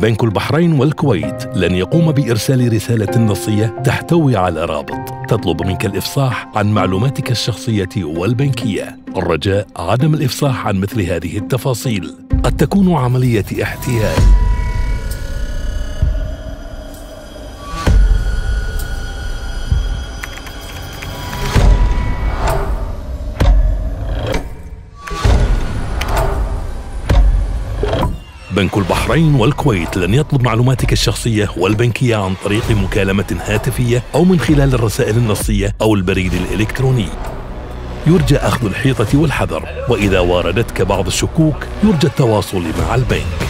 بنك البحرين والكويت لن يقوم بإرسال رسالة نصية تحتوي على رابط تطلب منك الإفصاح عن معلوماتك الشخصية والبنكية. الرجاء عدم الإفصاح عن مثل هذه التفاصيل. قد تكون عملية احتيال. بنك البحرين والكويت لن يطلب معلوماتك الشخصية والبنكية عن طريق مكالمة هاتفية أو من خلال الرسائل النصية أو البريد الإلكتروني. يرجى أخذ الحيطة والحذر وإذا واردتك بعض الشكوك يرجى التواصل مع البنك.